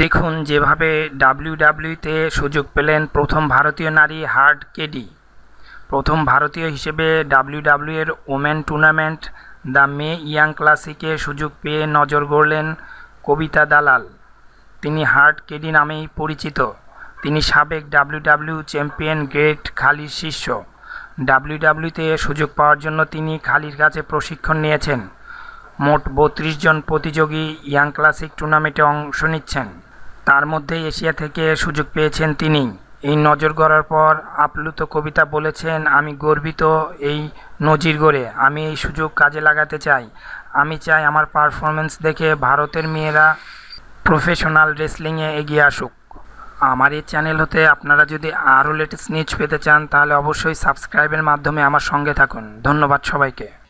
দেখুন যেভাবে ডাব্লিউডাব্লিউতে সুযোগ পেলেন প্রথম ভারতীয় নারী হার্ড কেডি। প্রথম ভারতীয় হিসেবে ডাব্লিউডাব্লিউ এর women tournament the Mae Young ক্লাসিকে সুযোগ পেয়ে নজর গড়লেন কবিতা দালাল। তিনি হার্ড কেডি নামেই পরিচিত। তিনি সাবেক ডাব্লিউডাব্লিউ চ্যাম্পিয়ন গ্রেট খালির শিষ্য। ডাব্লিউডাব্লিউতে সুযোগ পাওয়ার জন্য তিনি খালির কাছে প্রশিক্ষণ নিয়েছেন। মোট বত্রিশ জন প্রতিযোগী ইয়াং ক্লাসিক টুর্নামেন্টে অংশ নিচ্ছেন। তার মধ্যে এশিয়া থেকে সুযোগ পেয়েছেন তিনি। এই নজর গড়ার পর আপ্লুত কবিতা বলেছেন, আমি গর্বিত এই নজির গড়ে। আমি এই সুযোগ কাজে লাগাতে চাই। আমি চাই আমার পারফরমেন্স দেখে ভারতের মেয়েরা প্রফেশনাল রেসলিংয়ে এগিয়ে আসুক। আমার এই চ্যানেল হতে আপনারা যদি আরও লেটেস্ট নিউজ পেতে চান, তাহলে অবশ্যই সাবস্ক্রাইবের মাধ্যমে আমার সঙ্গে থাকুন। ধন্যবাদ সবাইকে।